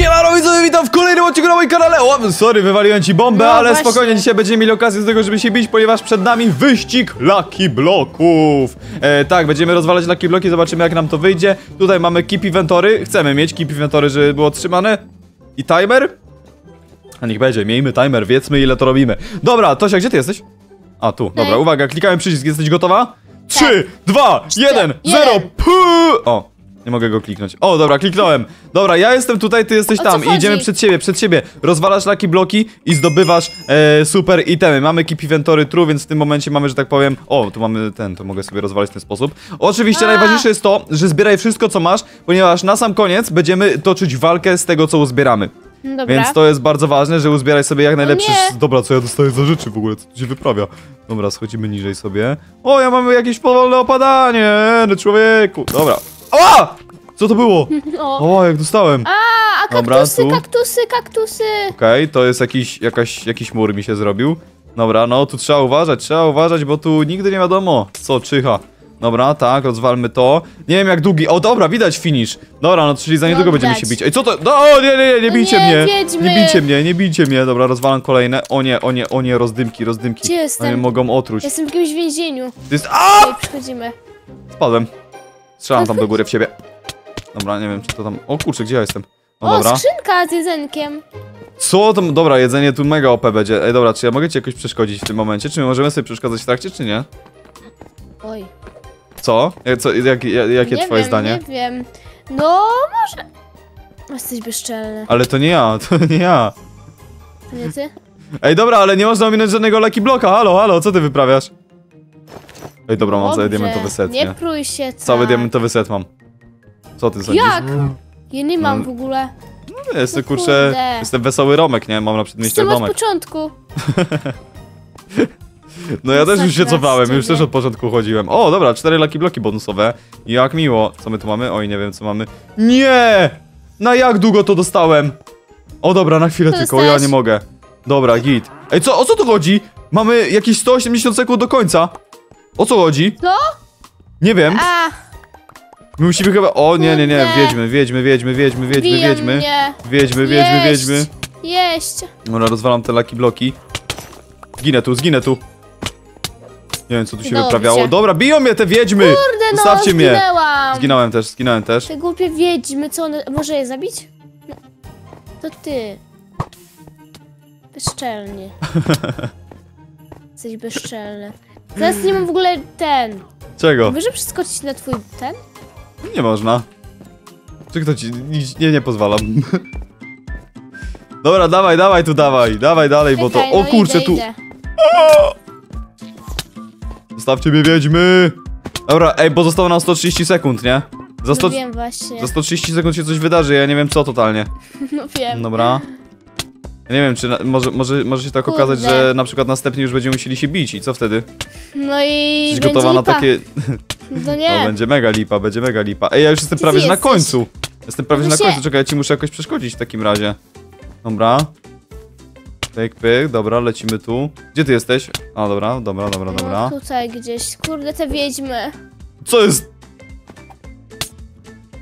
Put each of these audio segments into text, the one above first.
Siemano widzowie, witam w kolejnym odcinku na moim kanale. O, sorry, wywaliłem ci bombę, No ale właśnie. spokojnie, dzisiaj będziemy mieli okazję do tego, żeby się bić Ponieważ przed nami wyścig Lucky Bloków. E, Tak, będziemy rozwalać Lucky Bloki, zobaczymy jak nam to wyjdzie. Tutaj mamy keep inventory, chcemy mieć keep inventory, żeby było trzymane. I timer? A niech będzie, miejmy timer, wiedzmy ile to robimy. Dobra, Tosia, gdzie ty jesteś? A, tu, dobra, uwaga, klikałem przycisk, jesteś gotowa? 3, 2, 1, 0, jeden. O, nie mogę go kliknąć. O, dobra, kliknąłem. Dobra, ja jestem tutaj, ty jesteś O co tam. I chodzi? idziemy przed siebie, przed siebie. Rozwalasz laki bloki i zdobywasz e, super itemy. Mamy keep inventory true, więc w tym momencie mamy, że tak powiem... O, tu mamy ten, to mogę sobie rozwalić w ten sposób. Oczywiście A. najważniejsze jest to, że zbieraj wszystko, co masz, ponieważ na sam koniec będziemy toczyć walkę z tego, co uzbieramy. No Dobra. Więc to jest bardzo ważne, że uzbieraj sobie jak najlepsze... nie. Dobra, co ja dostaję za rzeczy w ogóle? Co tu się wyprawia? Dobra, schodzimy niżej sobie. O, ja mamy jakieś powolne opadanie, no człowieku. Dobra. O! Co to było? O. O, jak dostałem. A, a Dobra, kaktusy, tu. kaktusy, kaktusy. Okej, to jest jakiś, jakaś, jakiś mur mi się zrobił. Dobra, no tu trzeba uważać, trzeba uważać, bo tu nigdy nie wiadomo, co czyha. Dobra, tak, rozwalmy to. Nie wiem jak długi. O, dobra, widać finish. Dobra, no czyli za No, niedługo będziemy się bić. Ej, co to? No, o, nie, nie, nie, nie bijcie nie, mnie. wiedźmy. Nie bijcie mnie, nie bijcie mnie. Dobra, rozwalam kolejne. O nie, o nie, o nie, rozdymki, rozdymki. Gdzie jestem? Oni mogą otruć. Jestem w jakimś więzieniu. Jest. A! Tutaj przychodzimy. Spadłem. Strzelam tam do góry w siebie. Dobra, nie wiem czy to tam. O kurczę, gdzie ja jestem? No O, dobra. skrzynka z jedzenkiem. Co tam? Dobra, jedzenie tu mega OP będzie. Ej, dobra, czy ja mogę ci jakoś przeszkodzić w tym momencie? Czy my możemy sobie przeszkadzać w trakcie, czy nie? Oj. Co? Jak, co jak, jak, jakie nie twoje wiem, zdanie? Nie wiem. No, może... Jesteś bezczelny. Ale to nie ja, to nie ja. To nie ty? Ej, dobra, ale nie można ominąć żadnego Lucky Bloka. Halo, halo, co ty wyprawiasz? Ej, dobra, mam cały diamentowy set, nie? Nie prój się, tak. Cały diamentowy set mam. Co ty sądzisz? Jak? Ja nie mam w ogóle. No, Jestem, No kurczę, kurde. jestem wesoły Romek, nie? Mam na przedmieściach Jestem od domek. początku. No ja też już się Masakra z cofałem, już ciebie. też od początku chodziłem. O, dobra, cztery Lucky Bloki bonusowe. Jak miło. Co my tu mamy? Oj, nie wiem, co mamy. Nie! Na jak długo to dostałem? O, dobra, na chwilę tylko, ja dostałeś? nie mogę. Dobra, git. Ej, co, o co tu chodzi? Mamy jakieś 180 sekund do końca. O co chodzi? Co? Nie wiem. A, My musimy chyba... O, nie, nie, nie, Kurde. wiedźmy, wiedźmy, wiedźmy, wiedźmy, wiedźmy, biją wiedźmy. mnie. Wiedźmy, wiedźmy, Jeść. wiedźmy. Jeść. Dobra, rozwalam te Lucky Bloki. Zginę tu, zginę tu. Nie wiem, co tu się Dobrze. wyprawiało. Dobra, biją mnie te wiedźmy! Kurde, no, Zostawcie mnie! zginęłam. Zginąłem też, zginąłem też. Te głupie wiedźmy, co one... Może je zabić? No. To ty. Bezczelnie. Jesteś bezczelny. Teraz nie mam w ogóle ten. Czego? Może przeskoczyć na twój ten? Nie można. Czy kto ci... Nie, nie pozwalam. Dobra, dawaj, dawaj tu, dawaj. Dawaj dalej, bo to... O no kurczę, tu... Zostawcie mnie, wiedźmy! Dobra, ej, bo zostało nam 130 sekund, nie? Za, 100... No wiem właśnie. Za 130 sekund się coś wydarzy, ja nie wiem co totalnie. No wiem. Dobra. Ja nie wiem, czy na, może, może, może się tak Kurde. okazać, że na przykład następnie już będziemy musieli się bić i co wtedy? No i Jesteś będzie gotowa na lipa. takie... No No, nie. będzie mega lipa, będzie mega lipa. Ej, ja już jestem prawie ty że na jesteś? końcu. Jestem prawie że na No się- końcu, czekaj, ja ci muszę jakoś przeszkodzić w takim razie. Dobra. Pyk, pyk, dobra, lecimy tu. Gdzie ty jesteś? A, dobra, dobra, dobra, dobra. No tutaj gdzieś. Kurde, te wiedźmy. Co jest?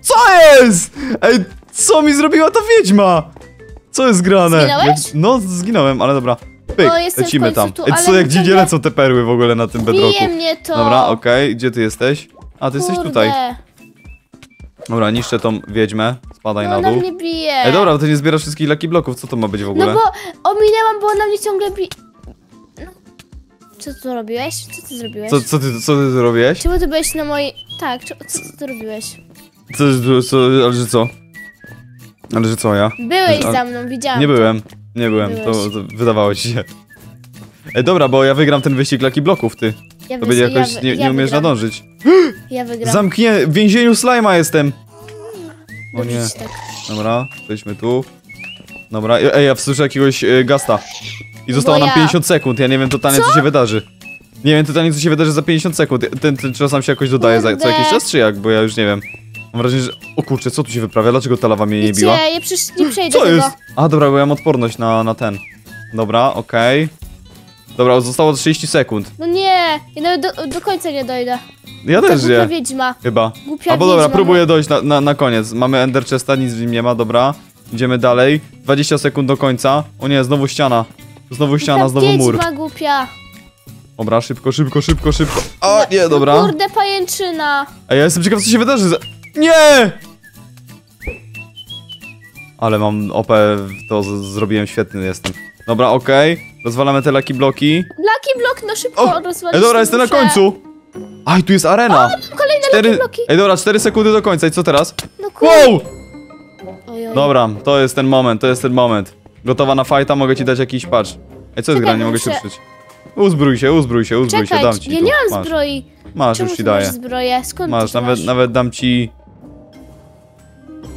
Co jest? Ej, co mi zrobiła ta wiedźma? Co jest grane? Zginąłeś? No, zginąłem, ale dobra. Pyk, No, jestem w lecimy końcu tam. tu, Ej, co ale jak dziwnie ciągle- lecą te perły w ogóle na tym bedrocku. Bije mnie to. Dobra, okej, gdzie ty jesteś? A, ty jesteś Kurde. tutaj. Dobra, niszczę tą wiedźmę. Spadaj No na ona dół. mnie bije. Ej, dobra, to nie zbierasz wszystkich Lucky Bloków, co to ma być w ogóle? No bo ominęłam, bo ona mnie ciągle bi... No. Co ty tu robiłeś? Co ty zrobiłeś? Co, co, ty, co ty zrobiłeś? Czemu ty byłeś na mojej... Tak, co, co ty tu robiłeś? Co, co, ale że co? Ale że co ja? Byłeś A- za mną, widziałam. Nie byłem, nie byłem, to, to wydawało ci się. Ej, dobra, bo ja wygram ten wyścig Lucky Bloków, ty. Ja To będzie jakoś, ja, nie, nie umiesz wygram. nadążyć. Ja wygram. Zamknie, w więzieniu Slime'a jestem. O Dobrze nie. tak. Dobra, przejdźmy tu. Dobra, ej, ja słyszę jakiegoś e, gasta. I zostało nam ja. 50 sekund, ja nie wiem totalnie co, się wydarzy. Nie wiem totalnie co się wydarzy za 50 sekund. Ten, ten czas nam się jakoś dodaje za co jakiś czas, czy jak? Bo ja już nie wiem. Mam wrażenie, że... O kurczę, co tu się wyprawia? Dlaczego ta lawa mnie nie biła? Gdzie? Ja przecież nie przejdę Co tego. jest? A, dobra, bo ja mam odporność na, na ten. Dobra, okej. Dobra, zostało 30 sekund. No nie, ja nawet do, do końca nie dojdę. Ja Ta też głupia nie. wiedźma. Chyba. Głupia Albo dobra, wiedźma, próbuję dojść na, na, na koniec. Mamy Ender Chesta, nic w nim nie ma, dobra. Idziemy dalej. 20 sekund do końca. O nie, znowu ściana. Znowu ściana, znowu mur. wiedźma głupia. Dobra, szybko, szybko, szybko, szybko. O, nie, dobra. Kurde, pajęczyna. A ja jestem ciekaw, co się wydarzy. za- Nie! Ale mam OP, to zrobiłem świetny jestem. Dobra, okej. Rozwalamy te laki bloki. Lucky block, no szybko O! rozwalić Ej, dobra, te jestem na dusze. końcu. Aj, tu jest arena. Kolejne Cztery... lucky bloki. Ej, dobra, 4 sekundy do końca i co teraz? No kurde. Wow! Dobra, to jest ten moment, to jest ten moment. Gotowa na fajta, mogę ci dać jakiś patch. Ej, co jest gra, nie mogę się muszę- ruszyć. Uzbrój się, uzbrój się, uzbrój się, dam ci ja tu. nie mam Masz, zbroi. masz Czemu już ci daję. zbroję? Skąd Masz, nawet, masz? nawet dam ci...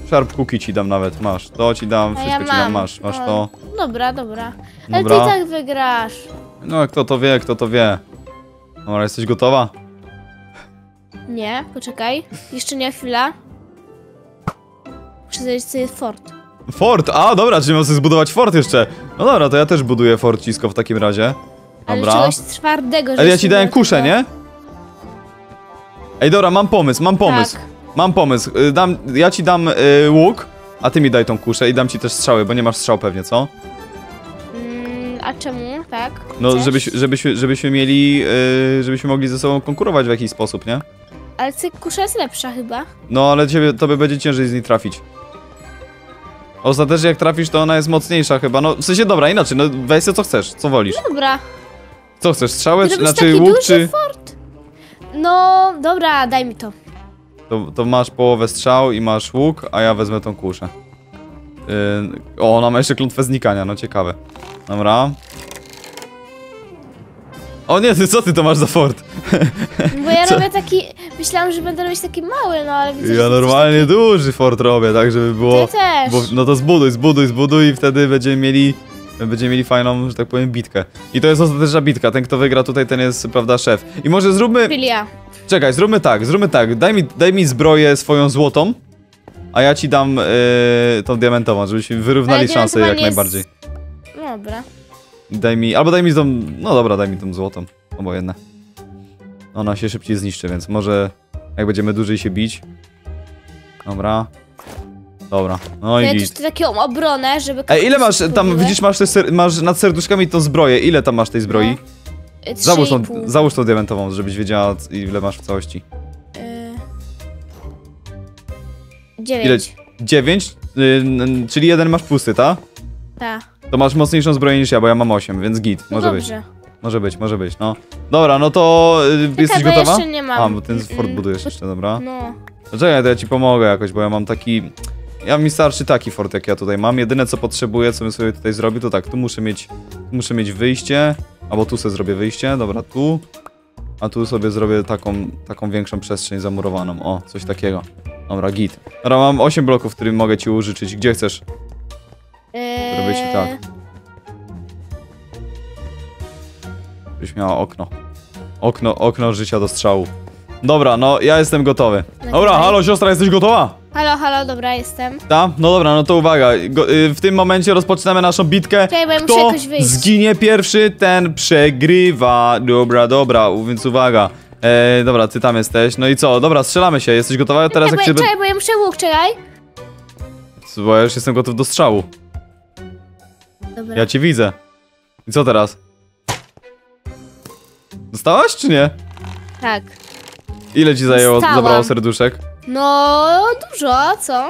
Sharp cookie ci dam nawet, masz. To ci dam, A wszystko ja ci dam, mam. masz, masz to. Dobra, dobra. Ale Dobra. ty i tak wygrasz. No, kto to wie, kto to wie. Dobra, jesteś gotowa? Nie, poczekaj. Jeszcze nie chwila. Muszę znaleźć sobie fort. Fort, a dobra, czyli mam sobie zbudować fort jeszcze. No dobra, to ja też buduję forcisko w takim razie. Ale Dobra. czegoś twardego, Ale ja ci dałem kuszę, tego. nie? Ej, dobra, mam pomysł, mam pomysł. Tak. Mam pomysł. Y, Dam, ja ci dam y, łuk, a ty mi daj tą kuszę i dam ci też strzały, bo nie masz strzał pewnie, co? Mm, a czemu, tak? No, Chcesz? żebyś, żebyśmy, żebyśmy mieli, y, żebyśmy mogli ze sobą konkurować w jakiś sposób, nie? Ale ty kusza jest lepsza chyba. No, ale ciebie, tobie będzie ciężej z niej trafić. Ostatecznie jak trafisz, to ona jest mocniejsza chyba. No, w sensie, dobra, inaczej, no weź co chcesz, co wolisz. Dobra. Co chcesz, strzałę, czy, znaczy łuk, czy... fort. No, dobra, daj mi to. To, to masz połowę strzał i masz łuk, a ja wezmę tą kuszę. Yy, o, ona ma jeszcze klątwę znikania, no ciekawe. Dobra. O nie, ty co ty to masz za fort? Bo ja robię taki... Myślałam, że będę robić taki mały, no ale widzę, Ja normalnie duży fort robię, tak żeby było... Ty też. Bo, no to zbuduj, zbuduj, zbuduj i wtedy będziemy mieli... Będziemy mieli fajną, że tak powiem, bitkę. I to jest ostateczna bitka. Ten, kto wygra tutaj, ten jest, prawda, szef. I może zróbmy... Filia. Czekaj, zróbmy tak, zróbmy tak. Daj mi, daj mi zbroję swoją złotą, a ja ci dam yy, tą diamentową, żebyśmy wyrównali szanse jak jest- najbardziej. Dobra. Daj mi, albo daj mi tą, no dobra, daj mi tą złotą, obojętne. Ona się szybciej zniszczy, więc może jak będziemy dłużej się bić. Dobra. Dobra, no i ja git. tu taką obronę, żeby... Ej, ile masz, tam widzisz, masz, te ser, masz nad serduszkami tą zbroję, ile tam masz tej zbroi? Trzy Załóż tą, załóż tą diamentową, żebyś wiedziała ile masz w całości. Y, Dziewięć. 9, y, czyli jeden masz pusty, tak? Tak. To masz mocniejszą zbroję niż ja, bo ja mam 8, więc git. No Może być. dobrze. Może być, może być, no. Dobra, no to y, jesteś gotowa? jeszcze nie mam. A, bo ten Mm, fort budujesz po- jeszcze, dobra. No. No czekaj, to ja ci pomogę jakoś, bo ja mam taki... Ja mi starczy taki fort, jak ja tutaj mam. Jedyne co potrzebuję, co bym sobie tutaj zrobił, to tak, tu muszę mieć, muszę mieć wyjście, albo tu sobie zrobię wyjście, dobra, tu. A tu sobie zrobię taką, taką większą przestrzeń zamurowaną, o, coś takiego. Dobra, git. Dobra, mam 8 bloków, którym mogę ci użyczyć. Gdzie chcesz? Yy, Robię ci tak. Byś miała okno. Okno, okno życia do strzału. Dobra, no ja jestem gotowy. Dobra, halo siostra, jesteś gotowa? Halo, halo, dobra, jestem. Ta? No dobra, no to uwaga. Go, y, w tym momencie rozpoczynamy naszą bitkę. Czekaj, bo ja muszę Kto jakoś wyjść. zginie pierwszy, ten przegrywa. Dobra, dobra, więc uwaga. E, dobra, ty tam jesteś. No i co? Dobra, strzelamy się. Jesteś gotowa? Teraz jak czekaj, się... bo, czekaj, bo ja muszę łuk, czekaj. Bo ja już jestem gotów do strzału. Dobra. Ja cię widzę. I co teraz? Dostałaś czy nie? Tak. Ile ci zajęło, Dostałam. zabrało serduszek? No, dużo, a co?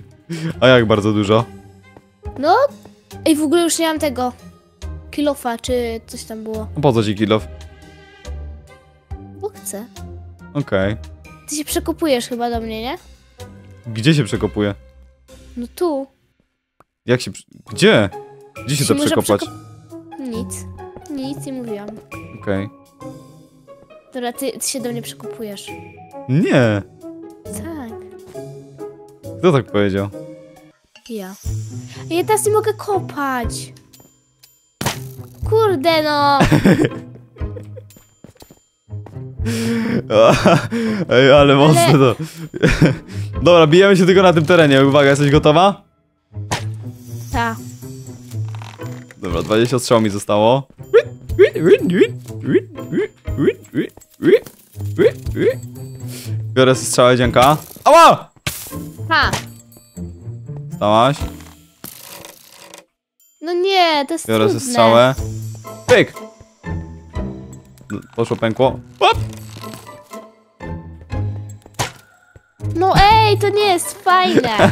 A jak bardzo dużo? No, ej, w ogóle już nie mam tego kilofa, czy coś tam było. No po co ci kilof? Bo chcę. Okej. Ty się przekopujesz chyba do mnie, nie? Gdzie się przekopuje? No tu. Jak się... przy- Gdzie? Gdzie się to może przekopać? przekop- Nic. Nic nie mówiłam. Okej. Dobra, ty, ty się do mnie przekopujesz. Nie. Tak, Kto tak powiedział? ja. Ja teraz nie mogę kopać. Kurde no. Ej, ale mocne to. Dobra, bijemy się tylko na tym terenie. Uwaga, jesteś gotowa? Ta. Dobra, 20 strzał mi zostało. Biorę strzałę dzięka. Ała! Ha. Stałaś. No nie, to jest Biorę ze trudne. strzałę. Pyk! Poszło pękło. Op! No ej, to nie jest fajne.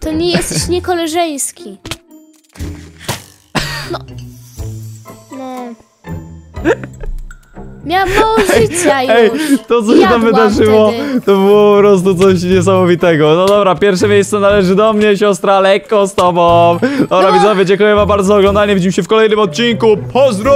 To nie jesteś niekoleżeński. No. No. Miałam mało życia już. Ej, to co się tam wydarzyło, wtedy. to było po prostu coś niesamowitego. No dobra, pierwsze miejsce należy do mnie, siostra, lekko z tobą. Dobra, No. widzowie, dziękuję wam bardzo za oglądanie. Widzimy się w kolejnym odcinku. Pozdro!